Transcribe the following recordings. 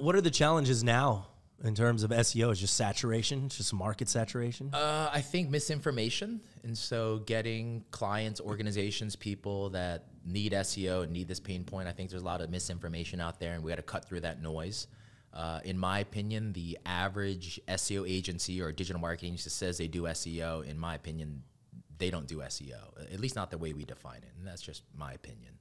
what are the challenges now in terms of SEO? Is just saturation, just market saturation. Uh, I think misinformation, and so getting clients, organizations, people that need SEO and need this pain point. I think there's a lot of misinformation out there, and we got to cut through that noise. Uh, in my opinion, the average SEO agency or digital marketing agency says they do SEO. In my opinion, they don't do SEO, at least not the way we define it, and that's just my opinion.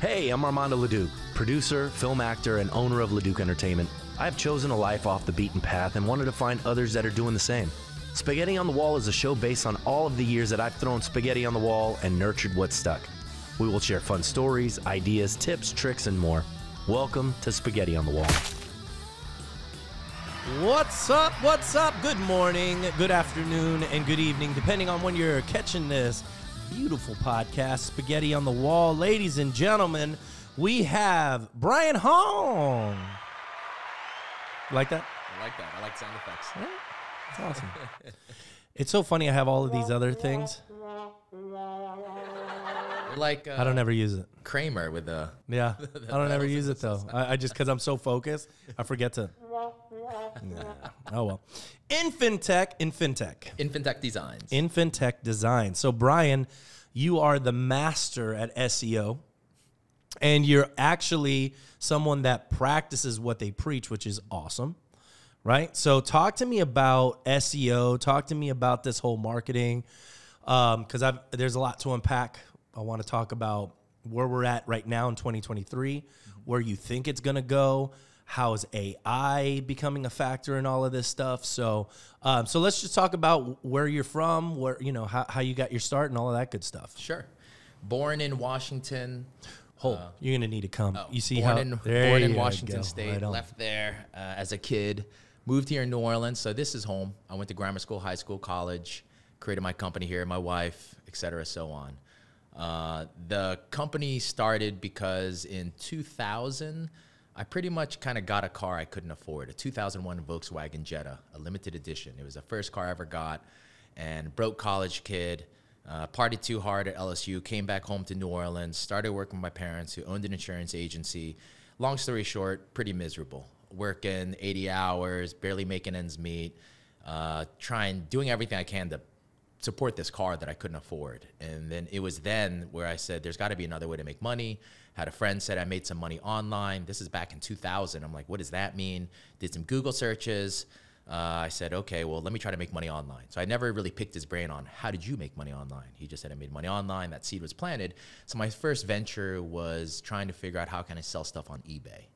Hey, I'm Armando Leduc, producer, film actor, and owner of Leduc Entertainment. I've chosen a life off the beaten path and wanted to find others that are doing the same. Spaghetti on the Wall is a show based on all of the years that I've thrown spaghetti on the wall and nurtured what stuck. We will share fun stories, ideas, tips, tricks, and more. Welcome to Spaghetti on the Wall. What's up? What's up? Good morning, good afternoon, and good evening, depending on when you're catching this beautiful podcast, Spaghetti on the Wall. Ladies and gentlemen, we have Brian Hong. Like that? I like that. I like sound effects. Yeah, it's awesome. it's so funny. I have all of these other things. Like uh, I don't ever use it. Kramer with the. Yeah, I don't ever use it though. I, I just because I'm so focused, I forget to. Nah. Oh well. Infintech, Infintech, Infintech Designs. Infintech Design. So Brian, you are the master at SEO, and you're actually someone that practices what they preach, which is awesome. Right. So talk to me about SEO. Talk to me about this whole marketing, um, because I've there's a lot to unpack. I want to talk about where we're at right now in 2023, where you think it's going to go. How is AI becoming a factor in all of this stuff? So, um, so let's just talk about where you're from, where you know how, how you got your start, and all of that good stuff. Sure. Born in Washington. Hold, you're gonna need to come. Oh, you see born how in, born in Washington go. State, Right left there uh, as a kid, moved here in New Orleans. So this is home. I went to grammar school, high school, college, created my company here, my wife, et cetera, so on. Uh, the company started because in 2000, I pretty much kind of got a car I couldn't afford, a 2001 Volkswagen Jetta, a limited edition. It was the first car I ever got, and broke college kid. Uh, partied too hard at LSU, came back home to New Orleans, started working with my parents who owned an insurance agency. Long story short, pretty miserable. Working 80 hours, barely making ends meet, uh, trying, doing everything I can to support this car that I couldn't afford. And then it was then where I said, there's got to be another way to make money. Had a friend said I made some money online. This is back in 2000. I'm like, what does that mean? Did some Google searches. Uh, I said, okay, well, let me try to make money online. So I never really picked his brain on how did you make money online. He just said I made money online. That seed was planted. So my first venture was trying to figure out how can I sell stuff on eBay,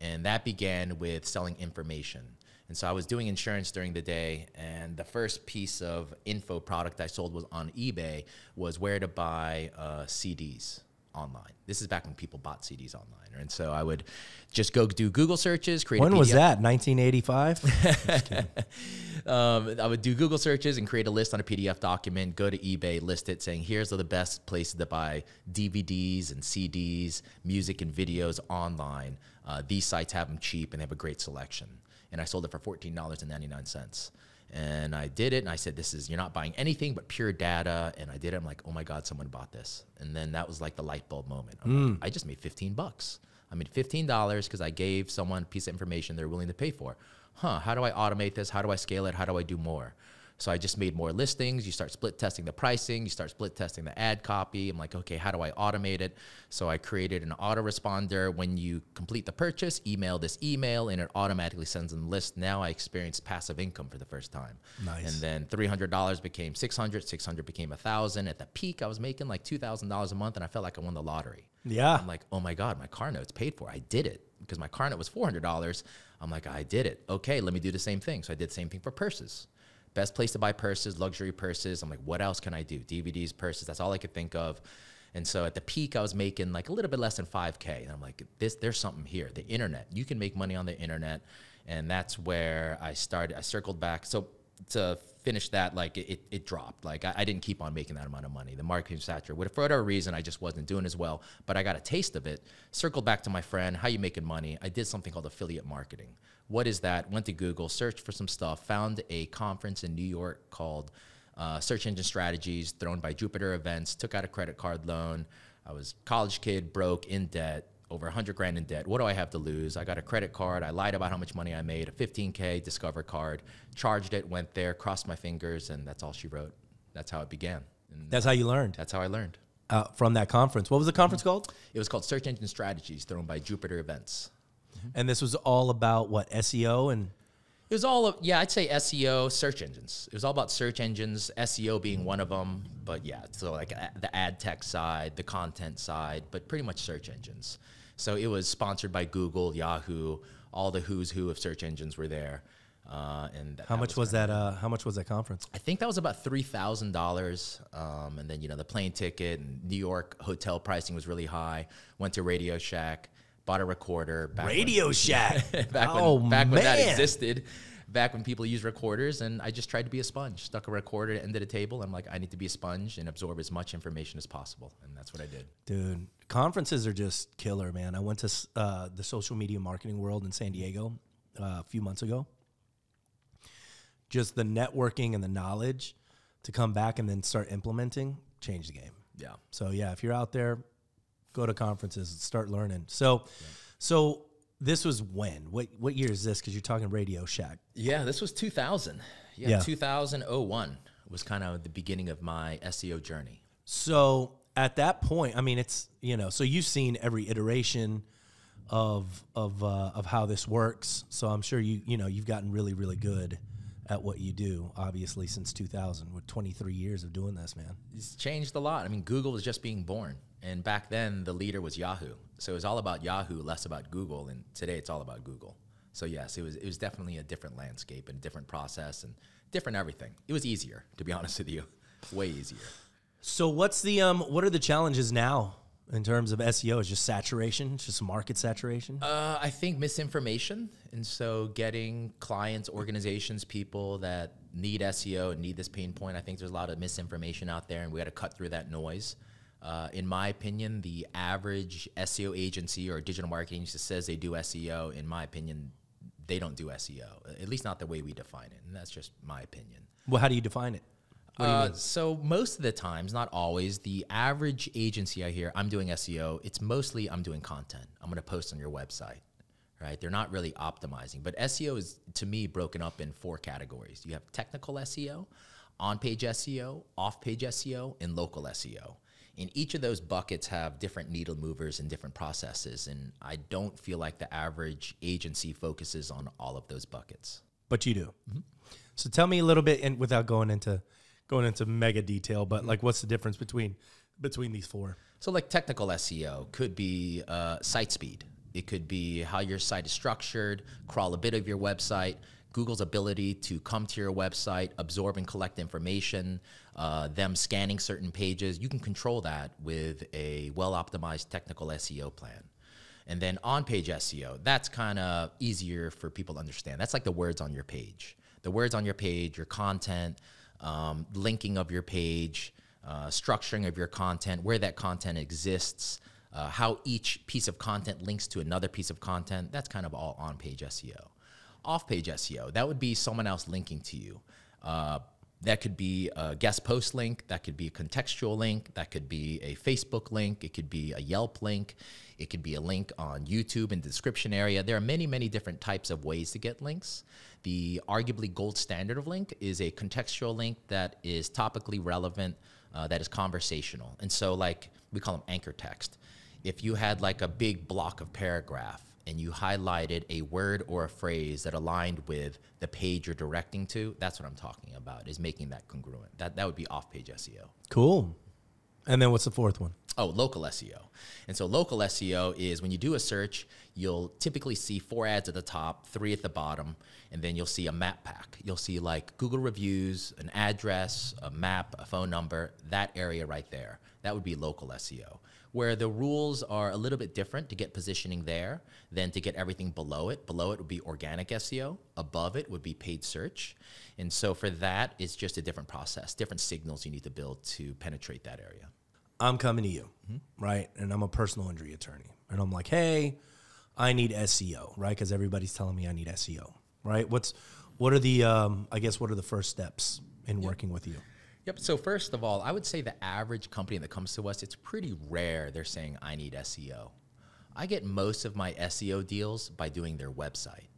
and that began with selling information. And so I was doing insurance during the day, and the first piece of info product I sold was on eBay was where to buy uh, CDs online. This is back when people bought CDs online, and so I would just go do Google searches, create. When was that? 1985. Um, I would do Google searches and create a list on a PDF document, go to eBay, list it, saying here's the best places to buy DVDs and CDs, music and videos online. Uh, these sites have them cheap and they have a great selection. And I sold it for $14.99. And I did it, and I said, "This is you're not buying anything but pure data." And I did it. I'm like, "Oh my God, someone bought this!" And then that was like the light bulb moment. I'm like, hmm. I just made 15 bucks. I made fifteen dollars because I gave someone a piece of information they're willing to pay for. Huh? How do I automate this? How do I scale it? How do I do more? So I just made more listings. You start split testing the pricing. You start split testing the ad copy. I'm like, okay, how do I automate it? So I created an autoresponder. When you complete the purchase, email this email, and it automatically sends them the list. Now I experienced passive income for the first time. Nice. And then three hundred dollars became six hundred. Six hundred became a thousand. At the peak, I was making like two thousand dollars a month, and I felt like I won the lottery. Yeah. I'm like, oh my God, my car note's paid for. I did it because my car note was $400. I'm like, I did it. Okay, let me do the same thing. So I did the same thing for purses. Best place to buy purses, luxury purses. I'm like, what else can I do? DVDs, purses. That's all I could think of. And so at the peak, I was making like a little bit less than 5K. And I'm like, this, there's something here. The internet. You can make money on the internet. And that's where I started. I circled back. So to finish that, like it, it dropped. Like I, I didn't keep on making that amount of money. The marketing saturated. For whatever reason, I just wasn't doing as well. But I got a taste of it. Circled back to my friend, how you making money? I did something called affiliate marketing. What is that? Went to Google, searched for some stuff, found a conference in New York called uh, Search Engine Strategies, thrown by Jupiter Events. Took out a credit card loan. I was college kid, broke, in debt over 100 grand in debt. What do I have to lose? I got a credit card. I lied about how much money I made, a 15K Discover card, charged it, went there, crossed my fingers, and that's all she wrote. That's how it began. And That's how you learned that's how I learned. uh, from that conference. What was the conference called? It was called Search Engine Strategies, thrown by Jupiter Events. And this was all about what SEO and It was all of, yeah, I'd say SEO, search engines. It was all about search engines, SEO being one of them. But yeah, so like a- the ad tech side, the content side, but pretty much search engines. So it was sponsored by Google, Yahoo, all the who's who of search engines were there. Uh, and how that much was kinda- that? Uh, how much was that conference? I think that was about three thousand dollars, um, and then you know the plane ticket and New York hotel pricing was really high. Went to Radio Shack, bought a recorder. Back when- Radio Shack. back oh when, back when that existed, back when people used recorders, and I just tried to be a sponge. Stuck a recorder at the end of the table. I'm like, I need to be a sponge and absorb as much information as possible, and that's what I did. Dude, conferences are just killer, man. I went to uh, the social media marketing world in San Diego uh, a few months ago. Just the networking and the knowledge to come back and then start implementing changed the game. Yeah. So yeah, if you're out there, go to conferences, start learning. So, so this was when? What what year is this? Because you're talking Radio Shack. Yeah, this was 2000. Yeah, Yeah. 2001 was kind of the beginning of my SEO journey. So at that point, I mean, it's you know, so you've seen every iteration of of uh, of how this works. So I'm sure you you know you've gotten really really good at what you do. Obviously, since 2000, with 23 years of doing this, man. It's changed a lot. I mean, Google was just being born, and back then the leader was Yahoo. So it was all about Yahoo, less about Google, and today it's all about Google. So yes, it was it was definitely a different landscape and different process and different everything. It was easier, to be honest with you, way easier. So what's the um what are the challenges now in terms of SEO? Is just saturation, It's just market saturation. Uh, I think misinformation, and so getting clients, organizations, people that need SEO and need this pain point. I think there's a lot of misinformation out there, and we got to cut through that noise. Uh, in my opinion, the average SEO agency or digital marketing agency says they do SEO. In my opinion, they don't do SEO, at least not the way we define it, and that's just my opinion. well, how do you define it? What do you Uh? So most of the times, not always, the average agency I hear, I'm doing SEO. It's mostly I'm doing content. I'm going to post on your website, right? They're not really optimizing. But SEO is to me broken up in four categories. You have technical SEO, on-page SEO, off-page SEO, and local SEO. And each of those buckets have different needle movers and different processes. And I don't feel like the average agency focuses on all of those buckets. But you do. So tell me a little bit, and without going into going into mega detail, but like, what's the difference between between these four? So, like technical SEO could be uh, site speed. It could be how your site is structured, crawlability of your website, Google's ability to come to your website, absorb and collect information, uh, them scanning certain pages. You can control that with a well optimized technical SEO plan. And then on page SEO, that's kind of easier for people to understand. That's like the words on your page. The words on your page, your content, um, linking of your page, uh, structuring of your content, where that content exists, uh, how each piece of content links to another piece of content. That's kind of all on page SEO. Off page SEO, that would be someone else linking to you. Uh, that could be a guest post link, that could be a contextual link, that could be a Facebook link, it could be a Yelp link, it could be a link on YouTube in the description area. There are many, many different types of ways to get links. The arguably gold standard of link is a contextual link that is topically relevant, uh, that is conversational. And so, like, we call them anchor text. If you had like a big block of paragraph and you highlighted a word or a phrase that aligned with the page you're directing to, that's what I'm talking about, is making that congruent. That, that would be off page SEO. Cool. And then what's the fourth one? Oh, local SEO. And so local SEO is when you do a search, you'll typically see four ads at the top, three at the bottom, and then you'll see a map pack. You'll see like Google reviews, an address, a map, a phone number, that area right there. That would be local SEO. Where the rules are a little bit different to get positioning there than to get everything below it. Below it would be organic SEO, above it would be paid search. And so for that, it's just a different process, different signals you need to build to penetrate that area. I'm coming to you, right? And I'm a personal injury attorney. And I'm like, hey, I need SEO, right? Because everybody's telling me I need SEO, right? What's what are the um, I guess what are the first steps in working with you? Yep. So first of all, I would say the average company that comes to us, it's pretty rare they're saying I need SEO. I get most of my SEO deals by doing their website.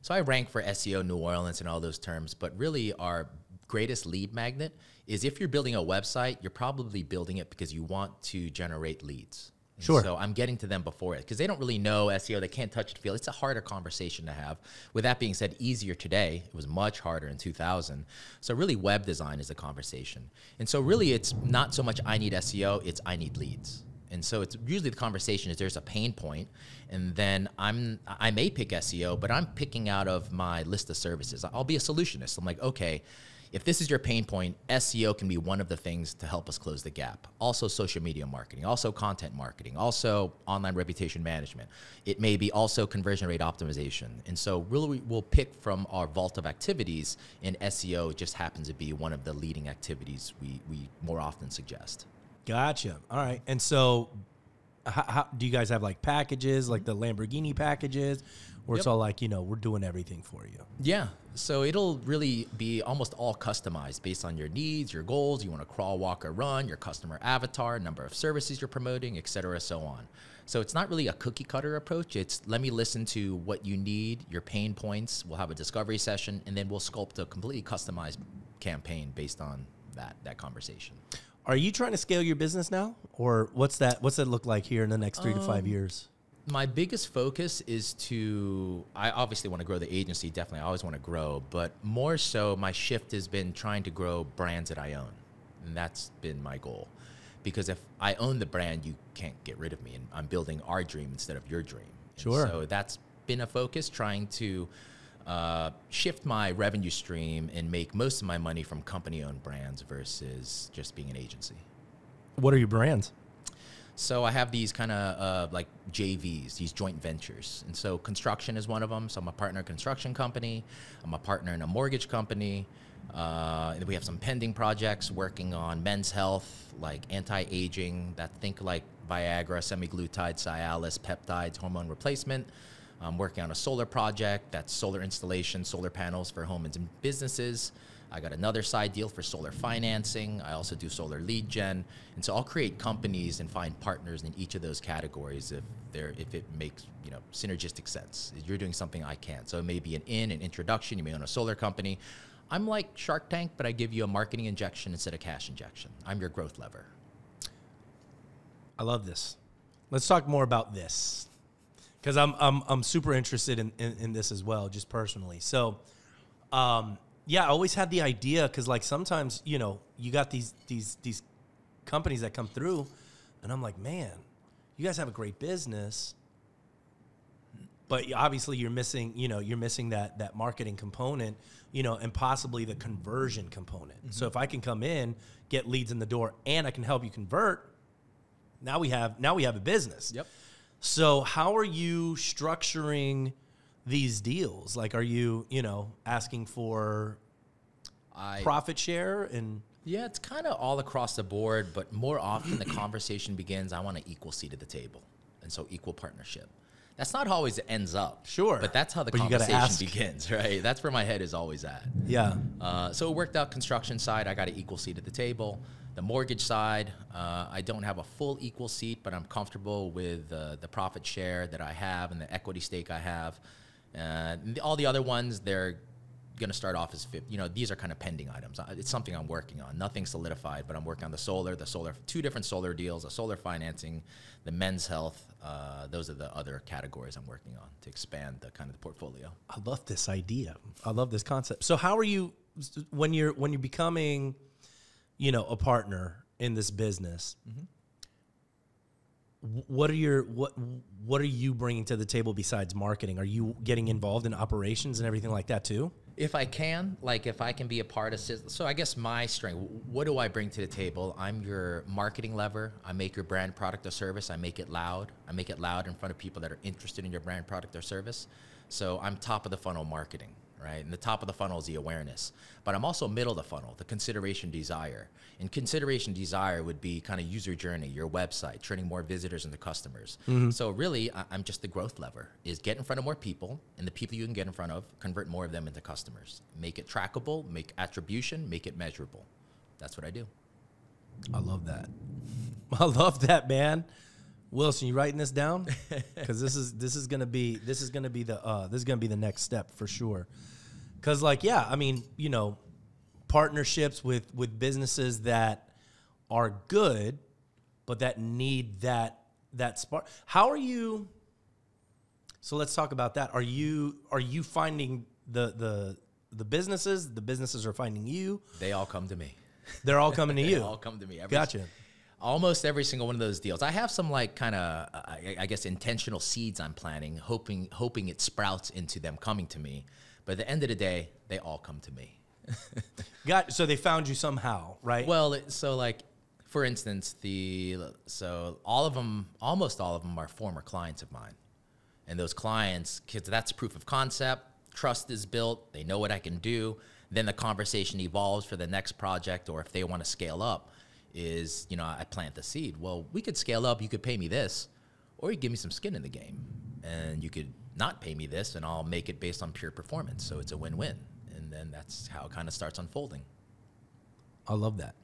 So I rank for SEO New Orleans and all those terms, but really our greatest lead magnet is if you're building a website, you're probably building it because you want to generate leads. Sure. So I'm getting to them before it because they don't really know SEO. They can't touch and feel. It's a harder conversation to have. With that being said, easier today. It was much harder in 2000. So really, web design is a conversation. And so really, it's not so much I need SEO. It's I need leads. And so it's usually the conversation is there's a pain point, and then I'm I may pick SEO, but I'm picking out of my list of services. I'll be a solutionist. I'm like, okay, if this is your pain point, SEO can be one of the things to help us close the gap. Also, social media marketing, also content marketing, also online reputation management. It may be also conversion rate optimization. And so, really, we'll pick from our vault of activities, and SEO just happens to be one of the leading activities we, we more often suggest. Gotcha. All right. And so, how, how, do you guys have like packages, like the Lamborghini packages, where it's all like, you know, we're doing everything for you? Yeah. So it'll really be almost all customized based on your needs, your goals. You want to crawl, walk, or run, your customer avatar, number of services you're promoting, et cetera, so on. So it's not really a cookie cutter approach. It's let me listen to what you need, your pain points. We'll have a discovery session, and then we'll sculpt a completely customized campaign based on that that conversation. Are you trying to scale your business now, or what's that? What's that look like here in the next three to Um, five years? My biggest focus is to i obviously want to grow the agency definitely i always want to grow but more so my shift has been trying to grow brands that i own and that's been my goal because if i own the brand you can't get rid of me and i'm building our dream instead of your dream And Sure. so that's been a focus trying to uh, shift my revenue stream and make most of my money from company owned brands versus just being an agency What are your brands? So I have these kind of uh, like JVs, these joint ventures, and so construction is one of them. So I'm a partner in a construction company. I'm a partner in a mortgage company. Uh, we have some pending projects working on men's health, like anti-aging. That think like Viagra, semaglutide, Cialis, peptides, hormone replacement. I'm working on a solar project. That's solar installation, solar panels for homes and businesses. I got another side deal for solar financing. I also do solar lead gen, and so I'll create companies and find partners in each of those categories if they're if it makes you know synergistic sense. You're doing something I can't, so it may be an in, an introduction. You may own a solar company. I'm like Shark Tank, but I give you a marketing injection instead of cash injection. I'm your growth lever. I love this. Let's talk more about this because I'm I'm I'm super interested in, in in this as well, just personally. So, um, yeah, I always had the idea because like sometimes you know you got these these these companies that come through, and I'm like, man, you guys have a great business, but obviously you're missing you know you're missing that that marketing component, you know, and possibly the conversion component. Mm-hmm. So if I can come in, get leads in the door, and I can help you convert, now we have now we have a business. Yep. So how are you structuring these deals? Like, are you you know asking for I profit share and Yeah, it's kind of all across the board, but more often the conversation begins I want an equal seat at the table. And so equal partnership. That's not always it ends up. Sure. But that's how the But conversation begins, right? That's where my head is always at. yeah? Uh, so it worked out construction side, I got an equal seat at the table. The mortgage side, uh, I don't have a full equal seat, but I'm comfortable with uh, the profit share that I have and the equity stake I have. Uh, and all the other ones, they're going to start off as You know, these are kind of pending items. It's something I'm working on. Nothing solidified, but I'm working on the solar, the solar, two different solar deals, the solar financing, the men's health. Uh, those are the other categories I'm working on to expand the kind of the portfolio. I love this idea. I love this concept. So how are you when you're when you're becoming, you know, a partner in this business? wh- What are your what what are you bringing to the table besides marketing? Are you getting involved in operations and everything like that too? If I can, like if I can be a part of, so I guess my strength, what do I bring to the table? I'm your marketing lever. I make your brand, product, or service. I make it loud. I make it loud in front of people that are interested in your brand, product, or service. So I'm top of the funnel marketing, right? And the top of the funnel is the awareness. But I'm also middle of the funnel, the consideration desire. And consideration desire would be kind of user journey, your website, turning more visitors into customers. So really, I'm just the growth lever. Is get in front of more people, and the people you can get in front of, convert more of them into customers. Make it trackable, make attribution, make it measurable. That's what I do. I love that. I love that, man. Wilson, you writing this down? Because this is this is gonna be this is gonna be the uh, this is gonna be the next step for sure. Because like yeah, I mean you know, partnerships with with businesses that are good, but that need that that spark. How are you? So let's talk about that. Are you are you finding the the the businesses? The businesses are finding you. They all come to me. They're all coming to you. They you. all come to me. Every, Gotcha. Almost every single one of those deals. I have some like kind of, I, I guess, intentional seeds I'm planting, hoping hoping it sprouts into them coming to me. But at the end of the day, they all come to me. Got so they found you somehow, right? Well, it- so like, for instance, the so all of them, almost all of them, are former clients of mine, and those clients, because that's proof of concept. Trust is built. They know what I can do. Then the conversation evolves for the next project, or if they want to scale up, is you know I plant the seed. Well, we could scale up. You could pay me this, or you give me some skin in the game, and you could not pay me this, and I'll make it based on pure performance. So it's a win-win, and then that's how it kind of starts unfolding. I love that.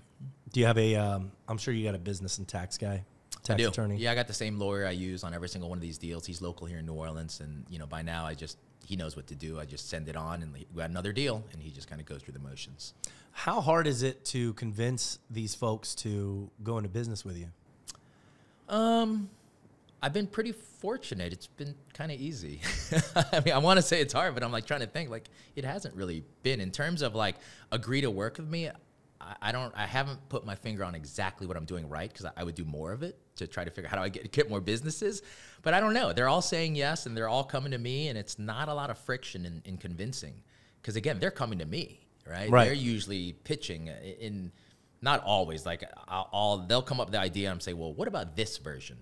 Do you have a? Um, I'm sure you got a business and tax guy, tax attorney. Yeah, I got the same lawyer I use on every single one of these deals. He's local here in New Orleans, and you know by now I just he knows what to do. I just send it on, and we got another deal, and he just kind of goes through the motions. How hard is it to convince these folks to go into business with you? Um, I've been pretty fortunate. It's been kind of easy. I mean, I want to say it's hard, but I'm like trying to think like it hasn't really been in terms of like agree to work with me. I, I don't. I haven't put my finger on exactly what I'm doing right because I, I would do more of it to try to figure out how do I get get more businesses. But I don't know. They're all saying yes, and they're all coming to me, and it's not a lot of friction in, in convincing because again, they're coming to me, right? Right. They're usually pitching in. Not always. Like I'll, I'll they'll come up with the idea and say, well, what about this version?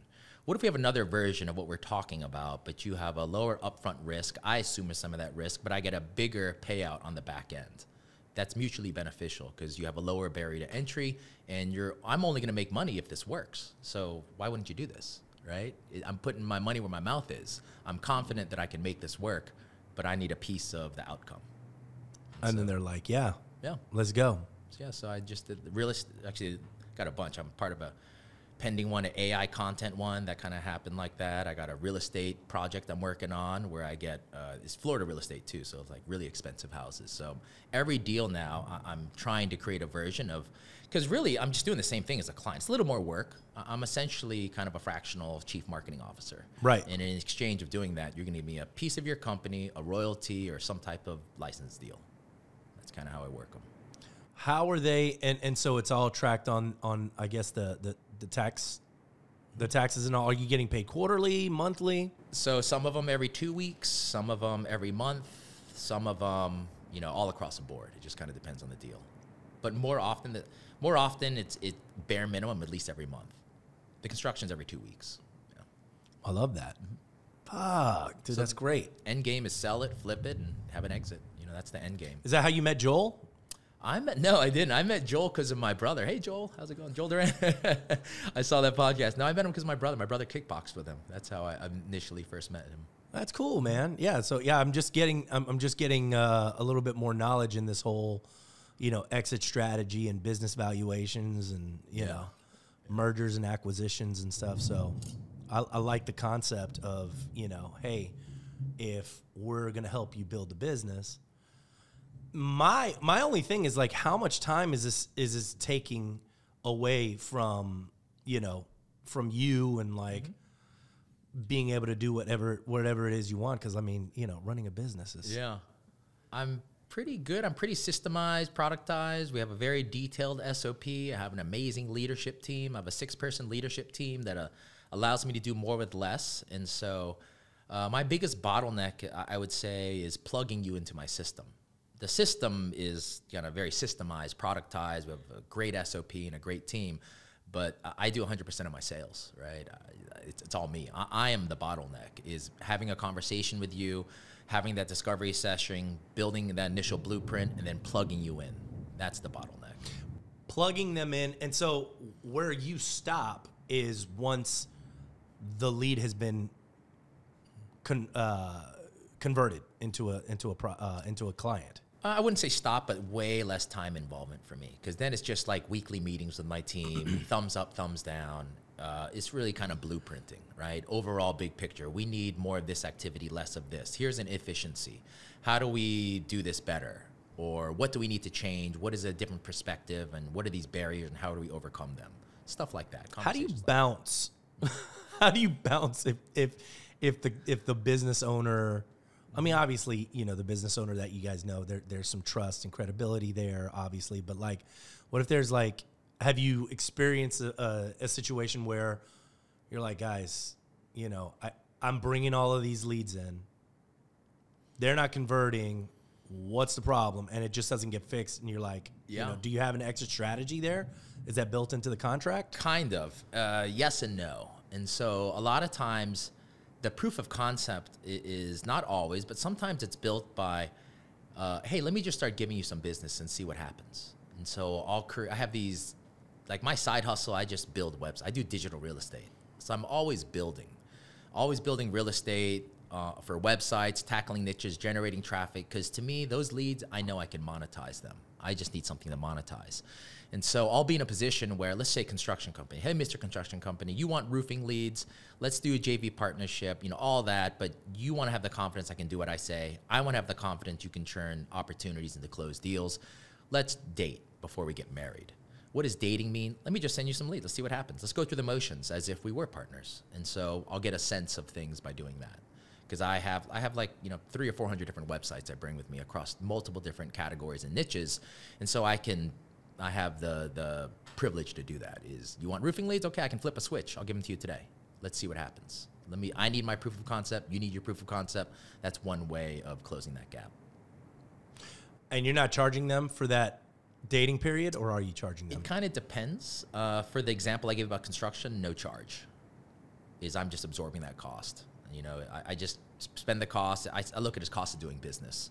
What if we have another version of what we're talking about, but you have a lower upfront risk? I assume is some of that risk, but I get a bigger payout on the back end. That's mutually beneficial because you have a lower barrier to entry, and you're. I'm only going to make money if this works. So why wouldn't you do this, right? I'm putting my money where my mouth is. I'm confident that I can make this work, but I need a piece of the outcome. And then they're like, "Yeah, Yeah. let's go." So, yeah, so I just did the real est- actually got a bunch. I'm part of a pending one, an AI content one that kind of happened like that. I got a real estate project I'm working on where I get uh, it's Florida real estate too, so it's like really expensive houses. So every deal now, I- I'm trying to create a version of because really I'm just doing the same thing as a client. It's a little more work. I- I'm essentially kind of a fractional chief marketing officer. Right. And in exchange of doing that, you're going to give me a piece of your company, a royalty, or some type of license deal. That's kind of how I work them. How are they? And and so it's all tracked on on I guess the the the tax, the taxes and all. Are you getting paid quarterly, monthly? So some of them every two weeks, some of them every month, some of them, you know, all across the board. It just kind of depends on the deal. But more often, the, more often it's it bare minimum at least every month. The construction's every two weeks. Yeah. I love that. Fuck, dude, that's great. End game is sell it, flip it, and have an exit. You know, that's the end game. Is that how you met Joel? I met no, I didn't. I met Joel because of my brother. Hey, Joel, how's it going, Joel Duran? I saw that podcast. No, I met him because my brother. My brother kickboxed with him. That's how I initially first met him. That's cool, man. Yeah. So yeah, I'm just getting I'm, I'm just getting uh, a little bit more knowledge in this whole, you know, exit strategy and business valuations and you Yeah. know, mergers and acquisitions and stuff. So I, I like the concept of you know, hey, if we're gonna help you build the business. My my only thing is like, how much time is this is this taking away from you know from you and like being able to do whatever whatever it is you want because i mean you know running a business is Yeah. I'm pretty good. I'm pretty systemized, productized. We have a very detailed SOP. I have an amazing leadership team. I have a six person leadership team that uh, allows me to do more with less. And so, uh, my biggest bottleneck, I would say, is plugging you into my system. The system is kind of very systemized, productized. We have a great SOP and a great team, but I- do 100% of my sales, right? It's, it's all me. I, I am the bottleneck. Is having a conversation with you, having that discovery session, building that initial blueprint, and then plugging you in. That's the bottleneck. plugging them in and so where you stop is once the lead has been con, uh, converted into a into a uh, into a client Uh, I wouldn't say stop, but way less time involvement for me because then it's just like weekly meetings with my team, thumbs up, thumbs down, uh, it's really kind of blueprinting, right? Overall, big picture. We need more of this activity, less of this. Here's an efficiency. How do we do this better? Or what do we need to change? What is a different perspective? And what are these barriers and how do we overcome them? Stuff like that. How do you like- bounce? How do you bounce if if if the if the business owner? I mean, obviously, you know, the business owner that you guys know, there there's some trust and credibility there, obviously. But like, what if there's like, have you experienced a, a, a situation where you're like, guys, you know, I I'm bringing all of these leads in, they're not converting. What's the problem? And it just doesn't get fixed. And you're like, you Yeah. know, do you have an exit strategy there? Is that built into the contract? Kind of. Uh, yes and no. And so a lot of times, the proof of concept is not always, but sometimes it's built by, uh, hey, let me just start giving you some business and see what happens. And so I'll cre- I have these, like my side hustle. I just build webs. I do digital real estate, so I'm always building, always building real estate. Uh, for websites, tackling niches, generating traffic, because to me, those leads, I know I can monetize them. I just need something to monetize. And so I'll be in a position where, let's say, construction company, hey, Mr. Construction Company, you want roofing leads? Let's do a JV partnership, you know, all that. But you want to have the confidence I can do what I say. I want to have the confidence you can turn opportunities into closed deals. Let's date before we get married. What does dating mean? Let me just send you some leads. Let's see what happens. Let's go through the motions as if we were partners. And so I'll get a sense of things by doing that because I have I have like you know three or four hundred different websites I bring with me across multiple different categories and niches, and so I can I have the the privilege to do that. Is you want roofing leads? Okay, I can flip a switch. I'll give them to you today. Let's see what happens. Let me. I need my proof of concept. You need your proof of concept. That's one way of closing that gap. And you're not charging them for that dating period, or are you charging them? It kind of depends. Uh, for the example I gave about construction, no charge. Is I'm just absorbing that cost. You know, I, I just spend the cost. I, I look at it as cost of doing business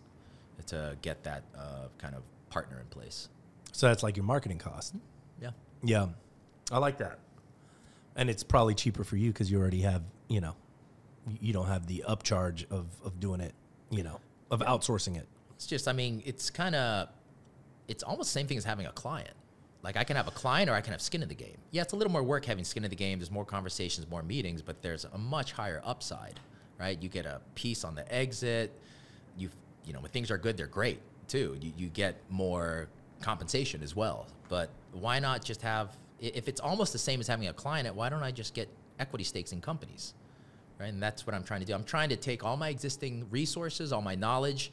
to get that uh, kind of partner in place. So that's like your marketing cost. Yeah. Yeah, I like that. And it's probably cheaper for you because you already have, you know, you don't have the upcharge of of doing it, you know, of outsourcing it. It's just, I mean, it's kind of, it's almost the same thing as having a client. Like I can have a client or I can have skin in the game. Yeah, it's a little more work having skin in the game. There's more conversations, more meetings, but there's a much higher upside, right? You get a piece on the exit. You, you know, when things are good, they're great too. You, you get more compensation as well. But why not just have, if it's almost the same as having a client, why don't I just get equity stakes in companies? right? And that's what I'm trying to do. I'm trying to take all my existing resources, all my knowledge.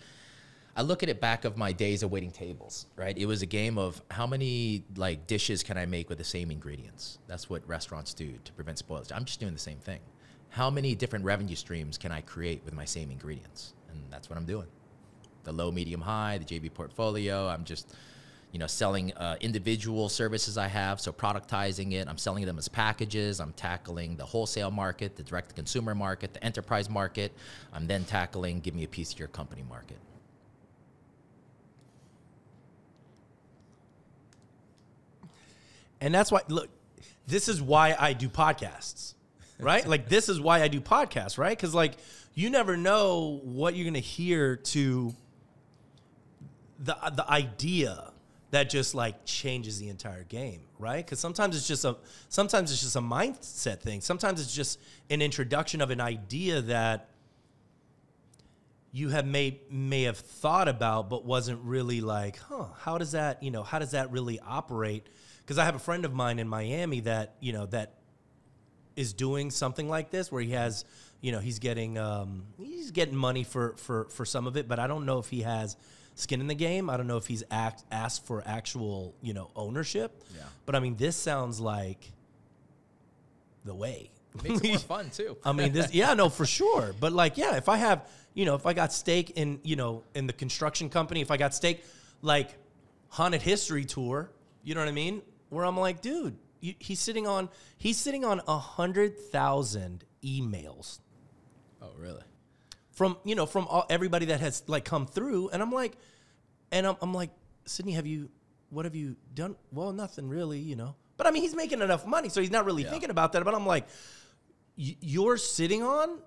I look at it back of my days of waiting tables, right? It was a game of how many like dishes can I make with the same ingredients? That's what restaurants do to prevent spoilage. I'm just doing the same thing. How many different revenue streams can I create with my same ingredients? And that's what I'm doing. The low, medium, high, the JV portfolio. I'm just you know, selling uh, individual services I have, so productizing it. I'm selling them as packages. I'm tackling the wholesale market, the direct to consumer market, the enterprise market. I'm then tackling give me a piece of your company market. And that's why look, this is why I do podcasts. Right? like this is why I do podcasts, right? Cuz like you never know what you're going to hear to the the idea that just like changes the entire game, right? Cuz sometimes it's just a sometimes it's just a mindset thing. Sometimes it's just an introduction of an idea that you have may may have thought about but wasn't really like huh how does that you know how does that really operate because i have a friend of mine in miami that you know that is doing something like this where he has you know he's getting um, he's getting money for for for some of it but i don't know if he has skin in the game i don't know if he's act, asked for actual you know ownership Yeah. but i mean this sounds like the way Makes it more fun too. I mean, this, yeah, no, for sure. But like, yeah, if I have, you know, if I got stake in, you know, in the construction company, if I got stake, like haunted history tour, you know what I mean? Where I'm like, dude, you, he's sitting on, he's sitting on a hundred thousand emails Oh, really? From, you know, from all, everybody that has like come through, and I'm like, and I'm, I'm like, Sydney, have you, what have you done? Well, nothing really, you know. But I mean, he's making enough money, so he's not really Yeah. thinking about that. But I'm like, y- you're sitting on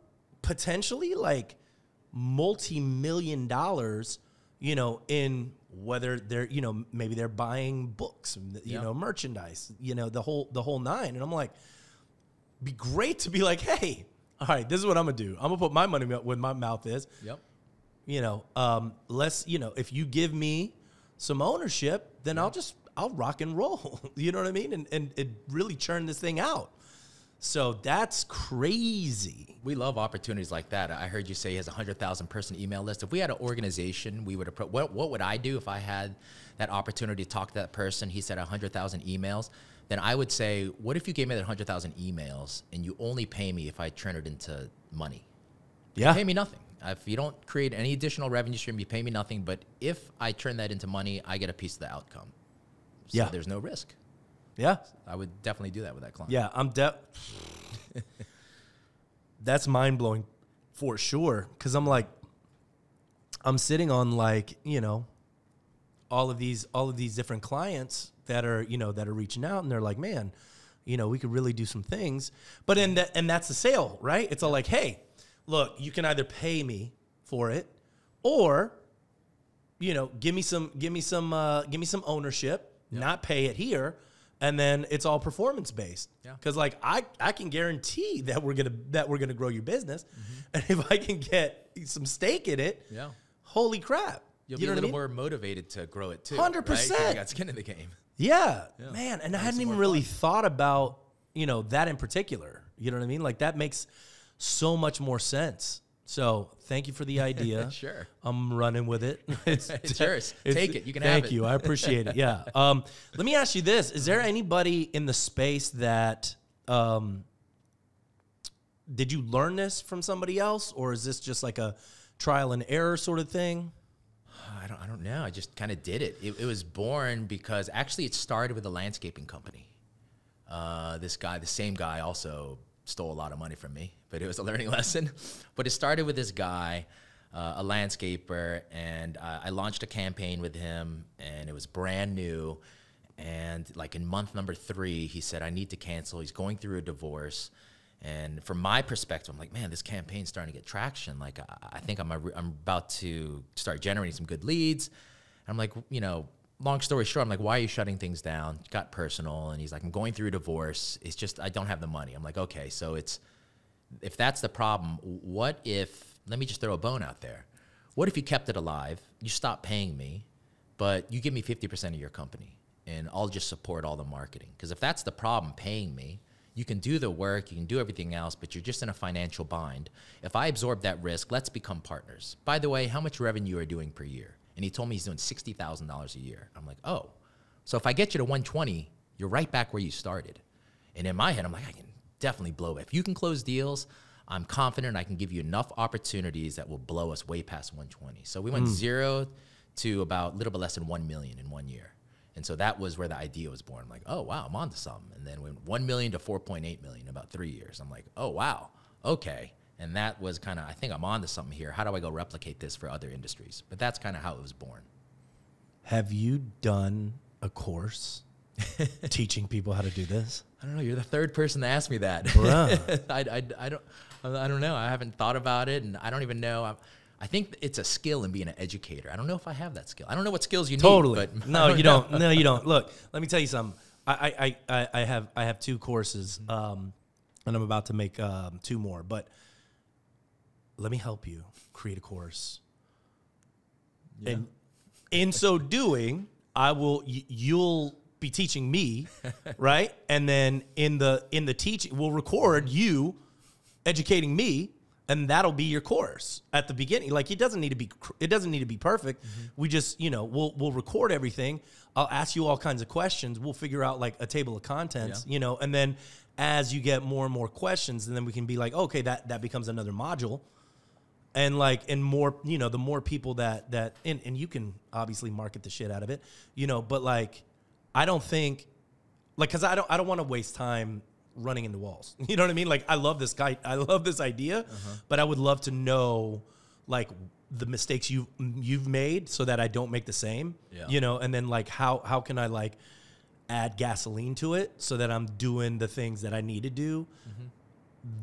potentially like multi-million dollars, you know, in whether they're, you know, maybe they're buying books, you Yeah. know, merchandise, you know, the whole the whole nine. And I'm like, be great to be like, hey, all right, this is what I'm gonna do. I'm gonna put my money where my mouth is. Yep. You know, um, let's you know, if you give me some ownership, then I'll just I'll rock and roll. you know what I mean? And and it really churn this thing out. So that's crazy. We love opportunities like that. I heard you say he has a hundred thousand person email list. If we had an organization, we would appro- what what would I do if I had that opportunity to talk to that person? He said a hundred thousand emails. Then I would say, what if you gave me that hundred thousand emails and you only pay me if I turn it into money? Yeah. pay me nothing. If you don't create any additional revenue stream, you pay me nothing. But if I turn that into money, I get a piece of the outcome. So Yeah. there's no risk. Yeah. I would definitely do that with that client. Yeah, I'm de- That's mind blowing for sure. Cause I'm like, I'm sitting on like, you know, all of these all of these different clients that are, you know, that are reaching out and they're like, man, you know, we could really do some things. But in that and that's the sale, right? It's all like, hey, look, you can either pay me for it or you know, give me some, give me some, uh, give me some ownership, not pay it here, and then it's all performance based. Yeah. Because like I, I can guarantee that we're gonna that we're gonna grow your business, Mm-hmm. and if I can get some stake in it, Yeah. holy crap, You'll you be a what I little mean? more motivated to grow it too. 100%. right? 'Cause You got skin in the game. Yeah, Yeah. man. And I hadn't even really fun. thought about you know that in particular. You know what I mean? Like that makes so much more sense. So thank you for the idea. Sure. I'm running with it. It's, It's yours. Take it. You can have it. thank it. you. I appreciate it. Yeah. Um, let me ask you this: Is there anybody in the space that um, did you learn this from somebody else, or is this just like a trial and error sort of thing? I don't, I don't know. I just kind of did it. it. It was born because actually it started with a landscaping company. Uh, this guy, the same guy, also stole a lot of money from me, but it was a learning lesson. But it started with this guy, uh, a landscaper, and I launched a campaign with him, and it was brand new. And like in month number three, he said, I need to cancel. He's going through a divorce. And from my perspective, I'm like, man, this campaign's starting to get traction. Like, I, I think I'm, a, I'm about to start generating some good leads. And I'm like, you know, long story short, I'm like, why are you shutting things down? Got personal. And he's like, I'm going through a divorce. It's just, I don't have the money. I'm like, okay, so it's, if that's the problem, what if, let me just throw a bone out there. What if you kept it alive? You stopped paying me, but you give me 50% of your company and I'll just support all the marketing. Because if that's the problem, paying me, you can do the work, you can do everything else, but you're just in a financial bind. If I absorb that risk, let's become partners. By the way, how much revenue are you doing per year? And he told me he's doing $60,000 a year. I'm like, oh, so if I get you to 120, you're right back where you started. And in my head, I'm like, I can definitely blow it. If you can close deals, I'm confident I can give you enough opportunities that will blow us way past 120. So we went hmm. zero to about a little bit less than 1 million in one year. And so that was where the idea was born. I'm like, oh, wow, I'm onto something. And then went 1 million to 4.8 million in about three years. I'm like, oh, wow, okay. And that was kind of, I think I'm onto something here. How do I go replicate this for other industries? But that's kind of how it was born. Have you done a course teaching people how to do this? I don't know. You're the third person to ask me that. I, I, I don't I don't know. I haven't thought about it, and I don't even know. I, I think it's a skill in being an educator. I don't know if I have that skill. I don't know what skills you Totally. need. But no, you know. don't. No, you don't. Look, let me tell you something. I, I, I, I have I have two courses, um, and I'm about to make um, two more. But let me help you create a course. And in so doing, I will. You'll be teaching me, right? And then in the in the teaching, we'll record you educating me and that'll be your course at the beginning. Like it doesn't need to be it doesn't need to be perfect. Mm-hmm. We just you know we'll we'll record everything. I'll ask you all kinds of questions. We'll figure out like a table of contents Yeah. you know and then as you get more and more questions and then we can be like okay that that becomes another module. And like and more you know the more people that that and, and you can obviously market the shit out of it you know but like i don't think like because i don't i don't want to waste time running into walls. You know what i mean? Like i love this guy i love this idea uh-huh. but i would love to know like the mistakes you you've made so that i don't make the same Yeah. you know? And then like how how can i like add gasoline to it so that i'm doing the things that i need to do mm-hmm.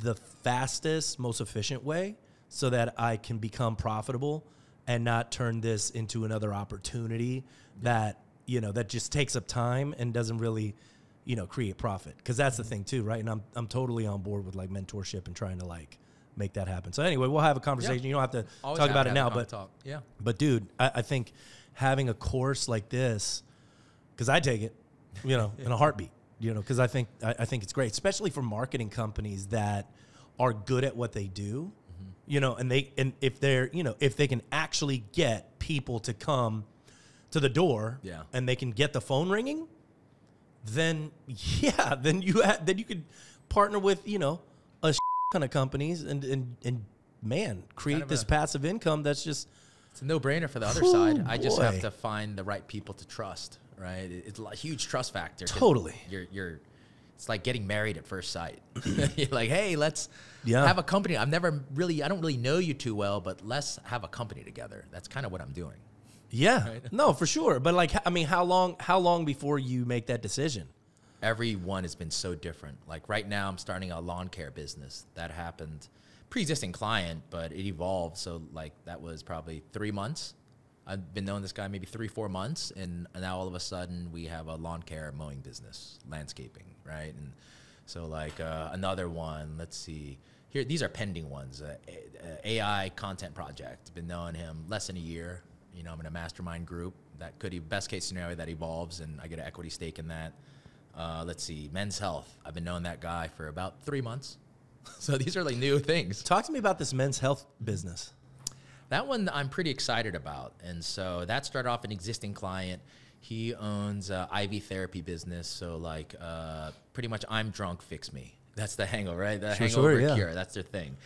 the fastest, most efficient way so that I can become profitable and not turn this into another opportunity that, you know, that just takes up time and doesn't really you know, create profit. Because that's the thing too, right? And I'm I'm totally on board with like mentorship and trying to like make that happen. So anyway, we'll have a conversation. You don't have to Always talk have about to it now, but talk. yeah. but dude, I, I think having a course like this, because I take it, you know, in a heartbeat, you know, because I think I, I think it's great, especially for marketing companies that are good at what they do, Mm-hmm. you know, and they and if they're you know if they can actually get people to come to the door, Yeah. and they can get the phone ringing, then yeah, then you ha- then you could partner with you know a ton of companies and and and man create of this a- passive income that's just It's a no-brainer for the other Whew, side. I just have to find the right people to trust, right? It's a huge trust factor. Totally. You're you're it's like getting married at first sight. you're like, "Hey, let's Yeah. have a company. I've never really I don't really know you too well, but let's have a company together." That's kind of what I'm doing. Yeah, no, for sure. But like, I mean, how long? How long before you make that decision? Every one has been so different. Like right now, I'm starting a lawn care business. That happened, pre-existing client, but it evolved. So like that was probably three months. I've been knowing this guy maybe three, four months, and now all of a sudden we have a lawn care mowing business, landscaping, right? And so like uh, another one. Let's see. Here, these are pending ones. Uh, uh, AI content project. Been knowing him less than a year. You know, I'm in a mastermind group. That could be best case scenario that evolves, and I get an equity stake in that. Uh, let's see, Men's Health. I've been knowing that guy for about three months. so these are like new things. Talk to me about this men's health business. That one I'm pretty excited about. And so that started off an existing client. He owns a IV therapy business. So like uh, pretty much I'm drunk, fix me. That's the hangover, right? The Sure, hangover sure, yeah. cure. That's their thing.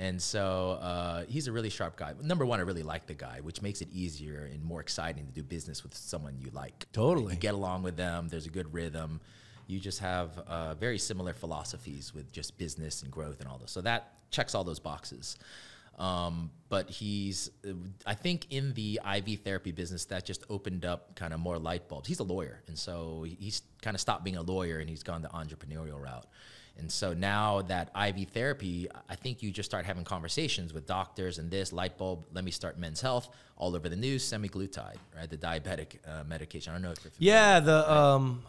And so uh, he's a really sharp guy. Number one, I really like the guy, which makes it easier and more exciting to do business with someone you like. Totally. You get along with them. There's a good rhythm. You just have uh, very similar philosophies with just business and growth and all this. So that checks all those boxes. Um, but he's, I think, in the IV therapy business, that just opened up kind of more light bulbs. He's a lawyer, and so he's kind of stopped being a lawyer and he's gone the entrepreneurial route. And so now that IV therapy, I think you just start having conversations with doctors and this light bulb. Let me start men's health all over the news. Semaglutide, right? The diabetic uh, medication. I don't know if you're familiar. Yeah, the um,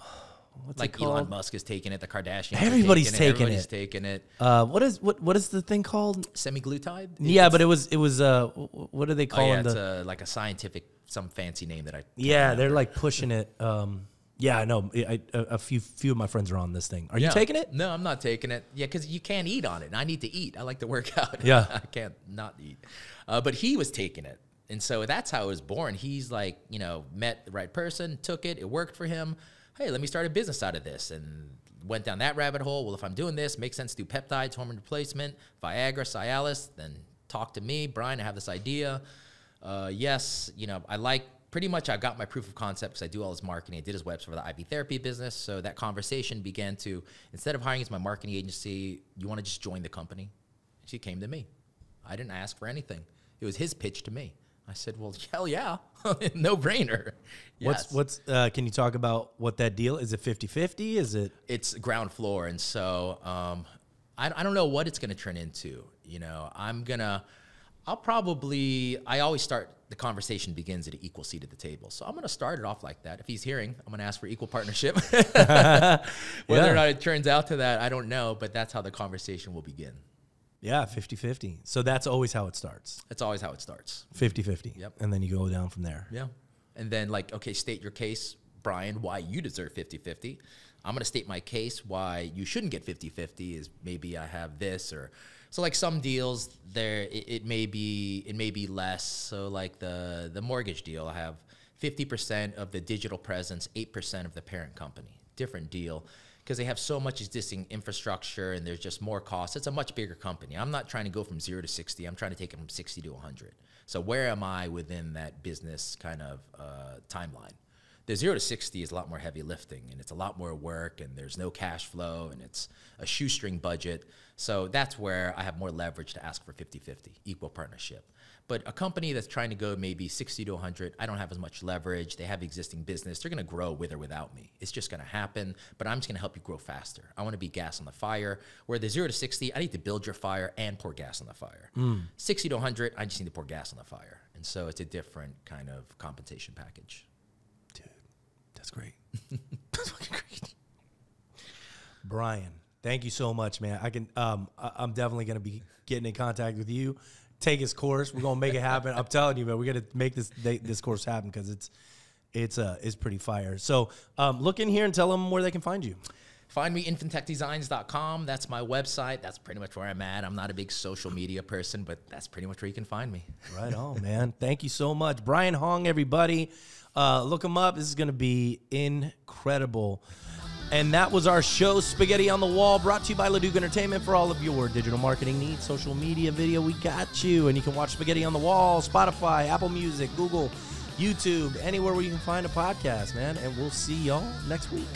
what's like it called? Elon Musk is taking it. The Kardashians. Everybody's taking taking it. Everybody's it. taking it. Uh, what is what what is the thing called? Semaglutide. Yeah, It's- but it was it was uh, what are they Oh, calling yeah, it's the? a, like a scientific, some fancy name that I. yeah, they're like pushing it. Um, yeah, I know. A few few of my friends are on this thing. Are you taking it? No, I'm not taking it. Yeah, because you can't eat on it. And I need to eat. I like to work out. Yeah. I can't not eat. Uh, but he was taking it. And so that's how it was born. He's like, you know, met the right person, took it, it worked for him. Hey, let me start a business out of this. And went down that rabbit hole. Well, if I'm doing this, makes sense to do peptides, hormone replacement, Viagra, Cialis, then talk to me, Brian, I have this idea. Uh, yes, you know, I like pretty much I got my proof of concept because I do all his marketing. I did his website for the IV therapy business. So that conversation began to, instead of hiring as my marketing agency, you want to just join the company? She came to me. I didn't ask for anything. It was his pitch to me. I said, well, hell yeah, no brainer. What's Yes. what's? Uh, can you talk about what that deal is? It 50-50? Is it? it's ground floor and so um, I, I don't know what it's going to turn into you know i'm going to i'll probably i always start the conversation begins at an equal seat at the table so i'm going to start it off like that if he's hearing i'm going to ask for equal partnership whether Yeah. or not it turns out to that i don't know but that's how the conversation will begin Yeah, 50-50. So that's always how it starts. that's always how it starts 50-50. Yep. And then you go down from there. Yeah. And then, like, okay, state your case, Brian, why you deserve 50 50. I'm going to state my case why you shouldn't get 50 50 is maybe I have this or. So like some deals there it, it may be it may be less so like the the mortgage deal I have 50% of the digital presence 8% of the parent company different deal because they have so much existing infrastructure and there's just more costs. It's a much bigger company. I'm not trying to go from zero to 60. I'm trying to take it from 60 to 100. So where am I within that business kind of uh, timeline? The zero to 60 is a lot more heavy lifting and it's a lot more work and there's no cash flow and it's a shoestring budget. So that's where I have more leverage to ask for 50 50, equal partnership. But a company that's trying to go maybe 60 to 100, I don't have as much leverage. They have existing business. They're going to grow with or without me. It's just going to happen, but I'm just going to help you grow faster. I want to be gas on the fire. Where the 0 to 60, I need to build your fire and pour gas on the fire. Hmm. 60 to 100, I just need to pour gas on the fire. And so it's a different kind of compensation package. Dude, that's great. that's fucking great. Brian, thank you so much, man. I can. Um, I, I'm definitely gonna be getting in contact with you. Take his course. We're gonna make it happen. I'm telling you, man. We're gonna make this this course happen because it's it's uh it's pretty fire. So um, look in here and tell them where they can find you. Find me infintechdesigns.com. That's my website. That's pretty much where I'm at. I'm not a big social media person, but that's pretty much where you can find me. Right on, man. Thank you so much. Brian Hong, everybody. Uh, look him up. This is going to be incredible. And that was our show, Spaghetti on the Wall, brought to you by Leduc Entertainment for all of your digital marketing needs, social media, video. We got you. And you can watch Spaghetti on the Wall, Spotify, Apple Music, Google, YouTube, anywhere where you can find a podcast, man. And we'll see y'all next week.